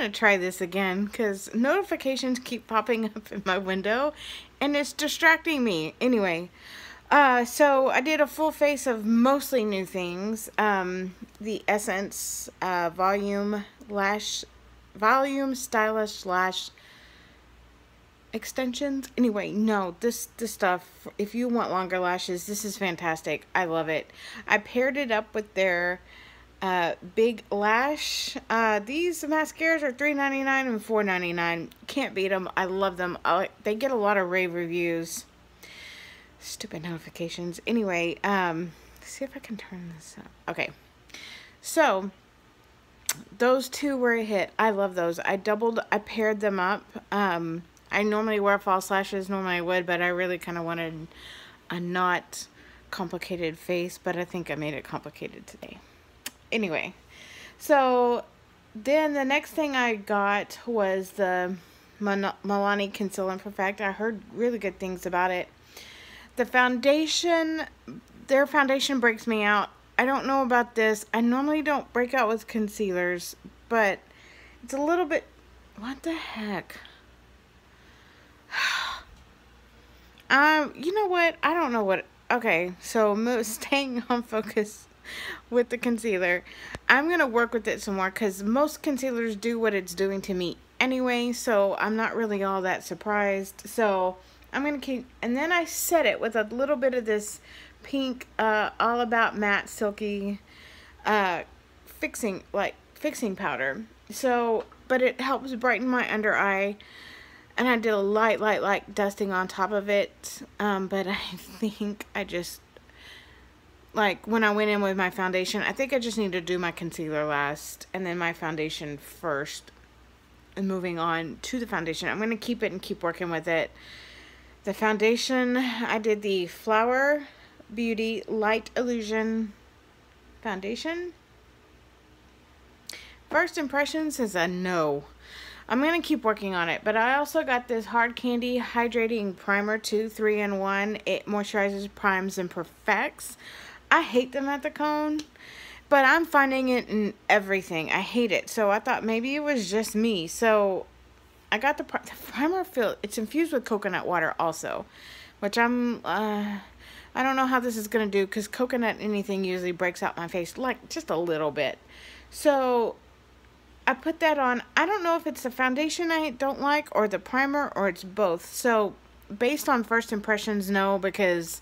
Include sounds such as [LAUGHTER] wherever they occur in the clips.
going to try this again because notifications keep popping up in my window and it's distracting me. Anyway, uh, so I did a full face of mostly new things. Um, the Essence uh, Volume Lash, Volume Stylist Lash extensions. Anyway, no, this, this stuff, if you want longer lashes, this is fantastic. I love it. I paired it up with their uh, Big Lash. Uh, these mascaras are $3.99 and $4.99. Can't beat them. I love them. I, they get a lot of rave reviews. Stupid notifications. Anyway, um, see if I can turn this up. Okay. So, those two were a hit. I love those. I doubled, I paired them up. Um, I normally wear false lashes, normally I would, but I really kind of wanted a not complicated face, but I think I made it complicated today anyway, so then the next thing I got was the Milani Conceal and Perfect. I heard really good things about it. The foundation, their foundation breaks me out. I don't know about this. I normally don't break out with concealers, but it's a little bit, what the heck? [SIGHS] um, you know what? I don't know what, okay, so [LAUGHS] staying on focus [LAUGHS] with the concealer. I'm going to work with it some more because most concealers do what it's doing to me anyway, so I'm not really all that surprised. So I'm going to keep, and then I set it with a little bit of this pink uh, All About Matte Silky uh, fixing, like, fixing powder. So, but it helps brighten my under eye and I did a light, light, light dusting on top of it. Um, but I [LAUGHS] think I just like when I went in with my foundation, I think I just need to do my concealer last and then my foundation first. And moving on to the foundation, I'm going to keep it and keep working with it. The foundation, I did the Flower Beauty Light Illusion foundation. First impressions is a no. I'm going to keep working on it. But I also got this Hard Candy Hydrating Primer 2 3-in-1. It moisturizes, primes, and perfects. I hate dimethicone, but I'm finding it in everything. I hate it. So I thought maybe it was just me. So I got the, the primer fill. It's infused with coconut water also, which I'm, uh, I don't know how this is going to do because coconut anything usually breaks out my face like just a little bit. So I put that on. I don't know if it's the foundation I don't like or the primer or it's both. So based on first impressions, no, because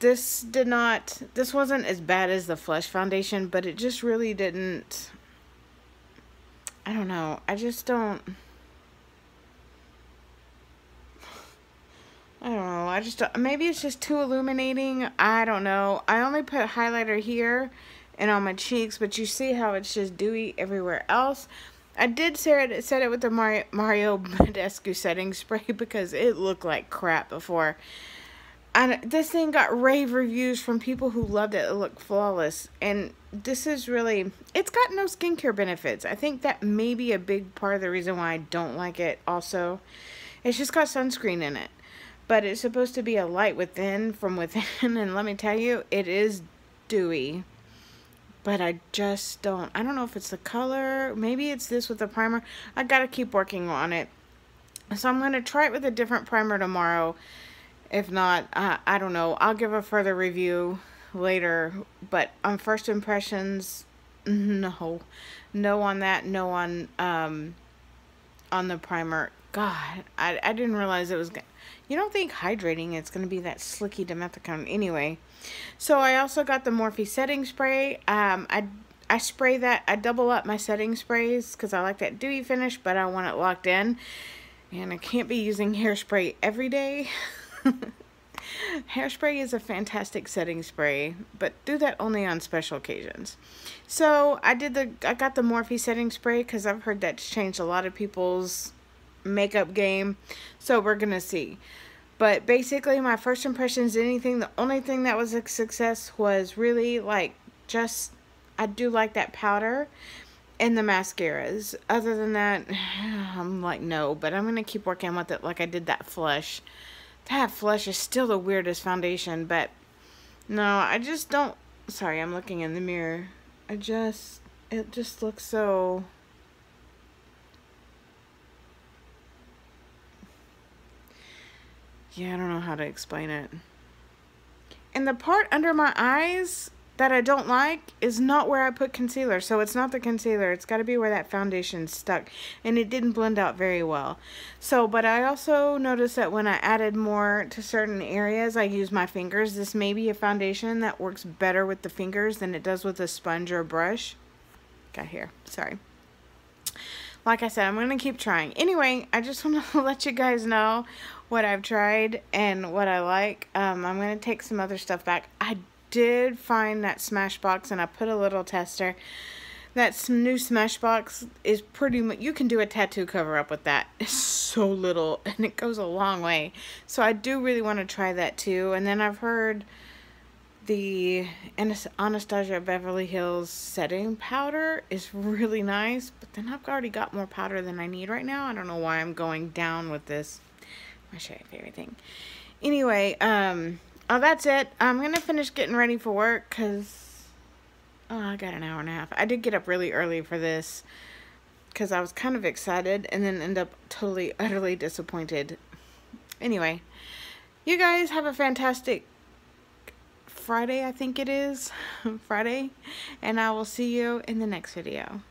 this did not, this wasn't as bad as the Flush Foundation, but it just really didn't, I don't know, I just don't, I don't know, I just, maybe it's just too illuminating, I don't know, I only put highlighter here and on my cheeks, but you see how it's just dewy everywhere else. I did set it, set it with the Mario, Mario [LAUGHS] Badescu setting spray because it looked like crap before. And this thing got rave reviews from people who loved it. It looked flawless. And this is really, it's got no skincare benefits. I think that may be a big part of the reason why I don't like it also. It's just got sunscreen in it. But it's supposed to be a light within, from within. [LAUGHS] And let me tell you, it is dewy. But I just don't, I don't know if it's the color. Maybe it's this with the primer. I gotta keep working on it. So I'm going to try it with a different primer tomorrow if not, I, I don't know. I'll give a further review later. But on first impressions, [LAUGHS] no. No on that. No on um, on the primer. God, I, I didn't realize it was... You don't think hydrating it's going to be that slicky dimethicone anyway. So I also got the Morphe setting spray. Um, I I spray that, I double up my setting sprays because I like that dewy finish, but I want it locked in. And I can't be using hairspray every day. [LAUGHS] [LAUGHS] Hairspray is a fantastic setting spray, but do that only on special occasions. So I did the I got the Morphe setting spray because I've heard that's changed a lot of people's makeup game. So we're gonna see. But basically my first impressions anything, the only thing that was a success was really like just I do like that powder and the mascaras. Other than that, [SIGHS] I'm like no, but I'm gonna keep working with it like I did that flush. That flesh is still the weirdest foundation, but no, I just don't. Sorry, I'm looking in the mirror. I just, it just looks so. Yeah, I don't know how to explain it. And the part under my eyes, that I don't like is not where I put concealer. So it's not the concealer. It's got to be where that foundation stuck. And it didn't blend out very well. So, but I also noticed that when I added more to certain areas, I use my fingers. This may be a foundation that works better with the fingers than it does with a sponge or brush. Got here. Sorry. Like I said, I'm going to keep trying. Anyway, I just [LAUGHS] want to let you guys know what I've tried and what I like. Um, I'm going to take some other stuff back. I did find that Smashbox and I put a little tester. That new Smashbox is pretty much, you can do a tattoo cover up with that. It's so little [LAUGHS] and it goes a long way. So I do really want to try that too. And then I've heard the Anastasia Beverly Hills setting powder is really nice. But then I've already got more powder than I need right now. I don't know why I'm going down with this. I'll show you everything. Anyway, um, oh, that's it. I'm going to finish getting ready for work because oh, I got an hour and a half. I did get up really early for this because I was kind of excited and then end up totally, [LAUGHS] utterly disappointed. Anyway, you guys have a fantastic Friday, I think it is. [LAUGHS] Friday. And I will see you in the next video.